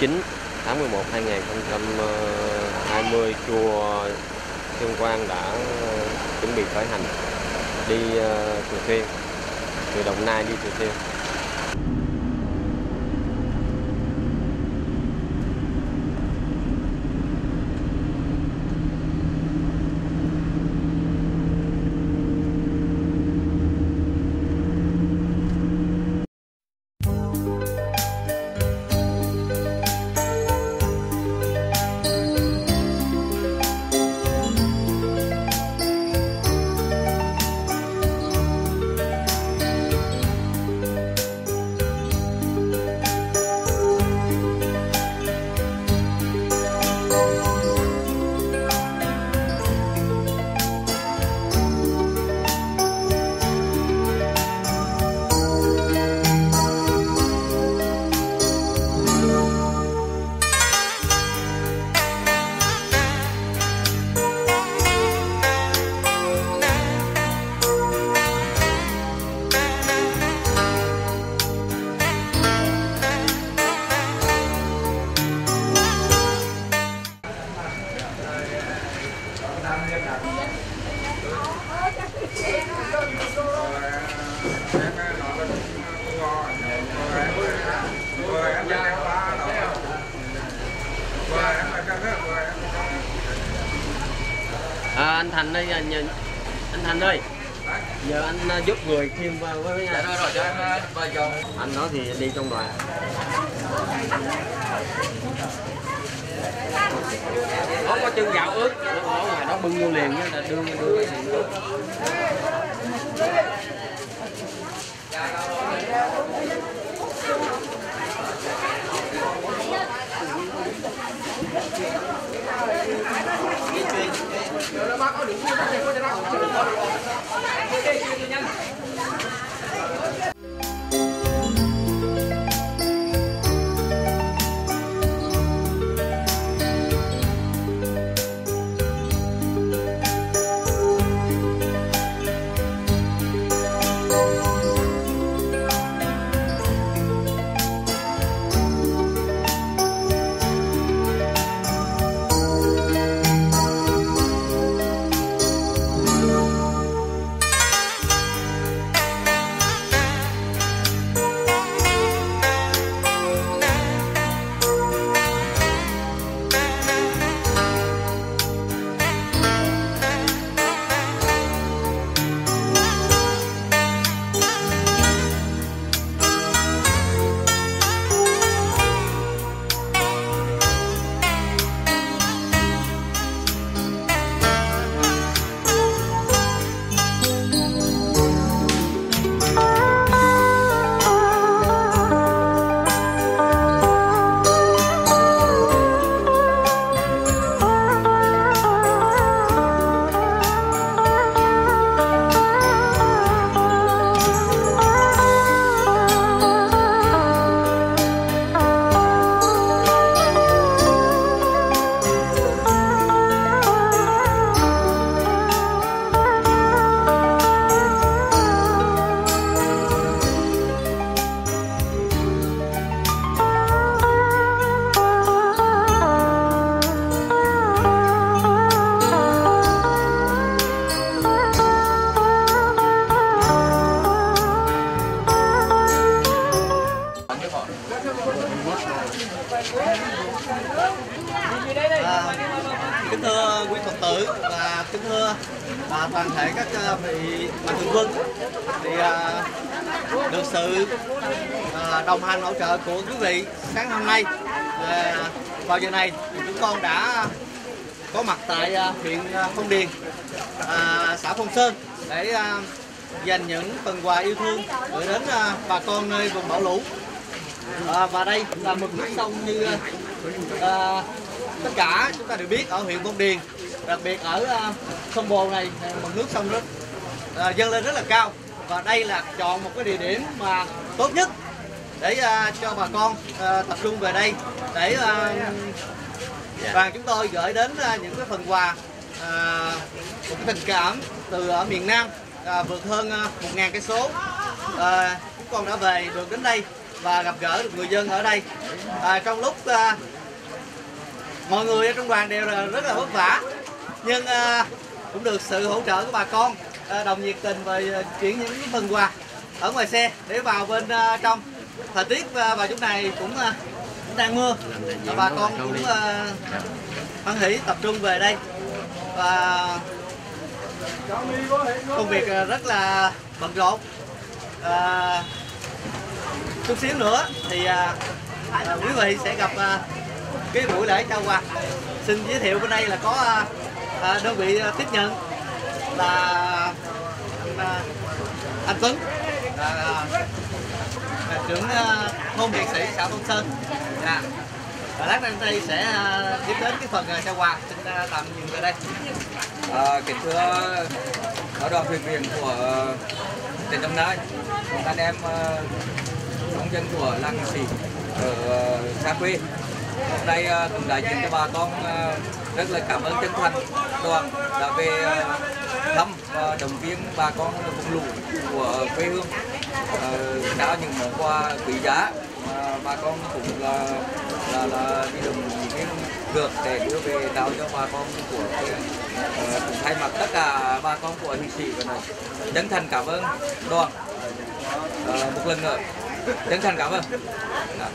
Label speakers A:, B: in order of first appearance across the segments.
A: 9 tháng 11 2020 ờ, chùa Thiên Quang đã ờ, chuẩn bị khởi hành đi ờ, Thừa Thiên. Từ Đồng Nai đi Thừa Thiên. Anh Thành ơi à, nhờ, anh Thành ơi. Giờ anh à, giúp người khiêng vào với
B: Dạ rồi rồi cho em ờ, vài chồng
A: anh nói thì đi trong đoàn. Nó có chân gạo ướt. Nó ngoài đó bưng vô liền là đưa đưa
C: À, đồng hành hỗ trợ của quý vị sáng hôm nay. À, vào giờ này thì chúng con đã có mặt tại à, huyện Phong Điền xã Phong Sơn để dành những phần quà yêu thương gửi đến bà con nơi vùng bão lũ. Và đây là mực nước sông như tất cả chúng ta đều biết ở huyện Phong Điền, đặc biệt ở sông Bồ này mực nước sông rất dâng lên rất là cao. Và đây là chọn một cái địa điểm mà tốt nhất để à, cho bà con à, tập trung về đây để à, và chúng tôi gửi đến à, những cái phần quà à, một cái tình cảm từ ở miền Nam à, vượt hơn à, 1.000 cây số. À, con đã về được đến đây và gặp gỡ được người dân ở đây. À, trong lúc à, mọi người ở trong đoàn đều là rất là vất vả nhưng à, cũng được sự hỗ trợ của bà con à, đồng nhiệt tình và chuyển những phần quà ở ngoài xe để vào bên uh, trong. Thời tiết uh, vào lúc này cũng, uh, cũng đang mưa. Và bà con cũng uh, hoan hỷ tập trung về đây. Và công việc rất là bận rộn. À, chút xíu nữa thì à, quý vị sẽ gặp à, cái buổi lễ trao quà. Xin giới thiệu bên đây là có à, à, đơn vị tiếp nhận là à, anh Tuấn à, trưởng à, thôn liệt Sĩ xã Phong Sơn. À, và lát nữa anh đây sẽ à, tiếp đến cái phần à, trao quà xin à, tạm dừng tại đây.
B: À, kính thưa ở đoàn thuyền viên của ờ, tỉnh Đồng Nai, anh em ờ, nông dân của làng Sĩ ở ờ, xa quê. Hôm nay cũng đại diện cho bà con rất là cảm ơn chân thành đoàn đã về thăm và động viên bà con vùng lũ của quê hương. Ờ, trao những món quà quý giá mà bà con cũng là là, là đi đồng những được để đưa về đào cho bà con của ờ, cũng thay mặt tất cả bà con của huyện sĩ và này. Chân thành cảm ơn. Đoàn. Ờ, một lần nữa. Chân thành cảm ơn. Dạ.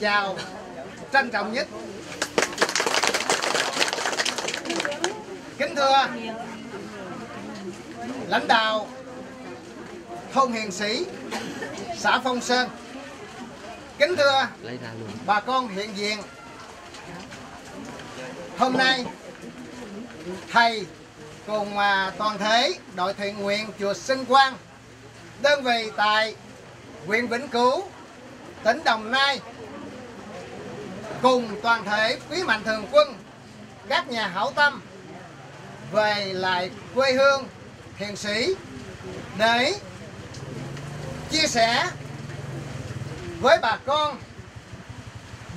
D: Chào trân trọng nhất. Kính thưa lãnh đạo thôn Hiền Sĩ, xã Phong Sơn. Kính thưa bà con hiện diện. Hôm nay thầy cùng à, toàn thể đội thiện nguyện chùa Sinh Quang đơn vị tại huyện Vĩnh Cửu, tỉnh Đồng Nai cùng toàn thể quý mạnh thường quân, các nhà hảo tâm về lại quê hương hiền sĩ để chia sẻ với bà con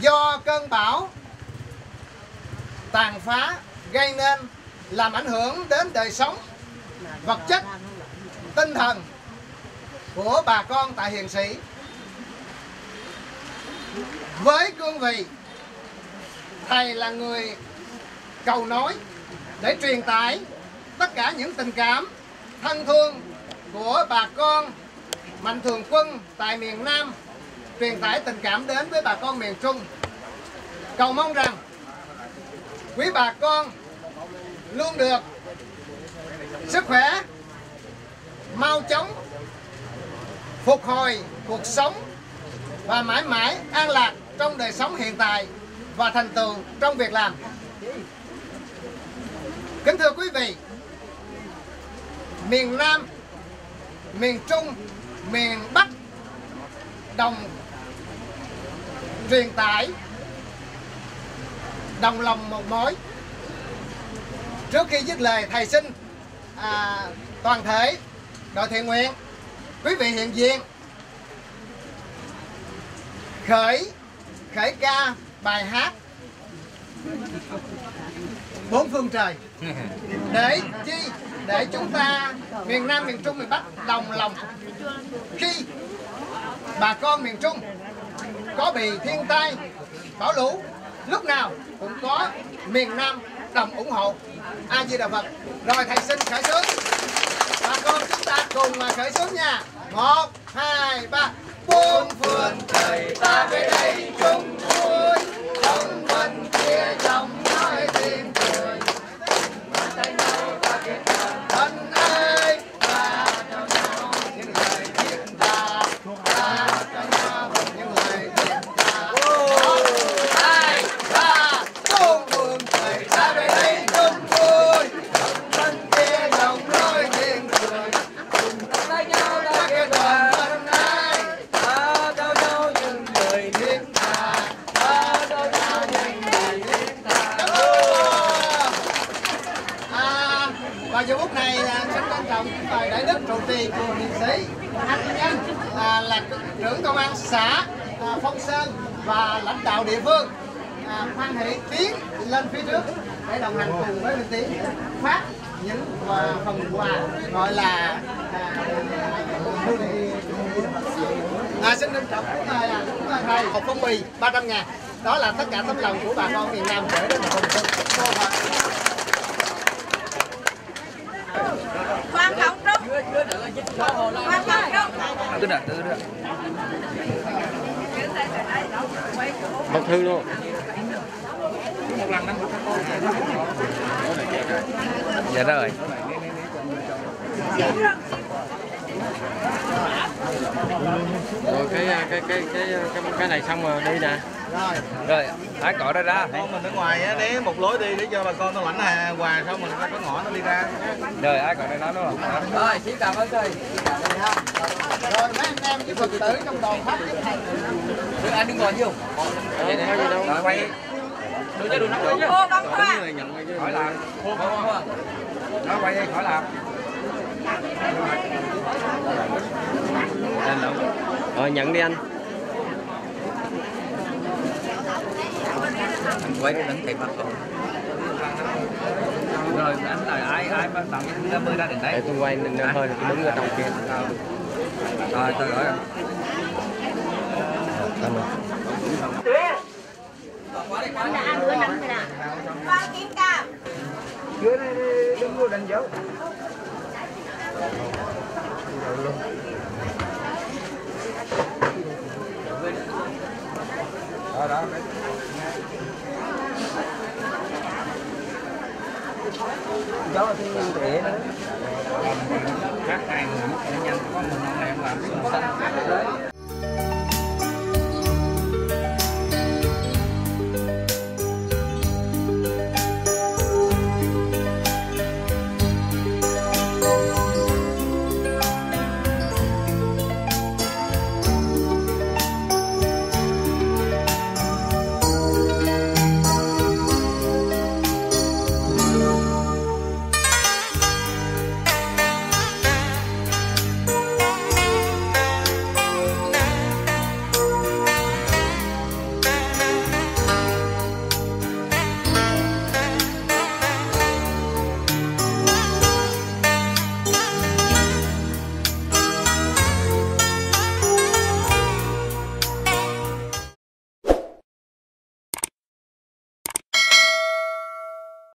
D: do cơn bão tàn phá gây nên làm ảnh hưởng đến đời sống vật chất tinh thần của bà con tại Hiền Sĩ. Với cương vị thầy là người cầu nối để truyền tải tất cả những tình cảm, thân thương của bà con mạnh thường quân tại miền Nam, truyền tải tình cảm đến với bà con miền Trung. Cầu mong rằng quý bà con luôn được sức khỏe, mau chóng phục hồi cuộc sống và mãi mãi an lạc trong đời sống hiện tại và thành tựu trong việc làm. Kính thưa quý vị, miền Nam, miền Trung, miền Bắc đồng truyền tải đồng lòng một mối. Trước khi dứt lời thầy xin à, toàn thể đội thiện nguyện quý vị hiện diện khởi khởi ca bài hát. Bốn phương trời. Để chi? Để chúng ta, miền Nam, miền Trung, miền Bắc đồng lòng. Khi bà con miền Trung có bị thiên tai, bão lũ, lúc nào cũng có miền Nam đồng ủng hộ. A Di Đà Phật. Rồi thầy xin khởi xướng. Bà con chúng ta cùng mà khởi xướng nha. Một, hai, ba. Bốn phương trời ta về đây. Và lãnh đạo địa phương. À, Phan Thị tiến lên phía trước để đồng hành cùng với Minh Tiến phát những phần quà gọi là à, à, xin trân trọng kính mời à, kính mời thầy. Hộp phong bì 300 ngàn. Đó là tất cả tấm lòng của bà con miền Nam gửi đến cô Phật
E: Quan trọng trung Quan trọng trung
B: Cứ nè, cứ nè.
A: Bọc thư luôn.
B: Dạ rồi.
A: Rồi cái cái cái cái cái, cái này xong rồi đi nè.
D: rồi
B: Rồi, hái cỏ ra ra.
C: con mình ở ngoài á để một lối đi để cho bà con nó lãnh hàng quà xong mình có ngõ nó đi ra
B: Rồi, hái cỏ ra đó đúng không? Rồi, xin cảm ơn thầy.
D: Rồi mấy anh em với phật tử trong đoàn pháp với thầy
B: Đừng gọi nhiều. Rồi, quay. Đưa cho đừng nắp Khỏi làm. Đó, quay đi, khỏi làm.
A: Rồi nhận đi anh.
B: Quay đi, đừng tìm mặt rồi. Rồi, anh là ai ai bắt tặng cái mươi ra đến
A: Để
B: đấy.
A: tôi quay nên hơi đứng ở trong kia.
B: Rồi, tôi gọi rồi.
A: Cảm ơn.
E: Đã ăn bữa năm rồi nè Quan Kim Cam
B: Đó, đó. Gió thiên nhiên trễ nữa. Các hàng nữa, nhanh có mình không em làm.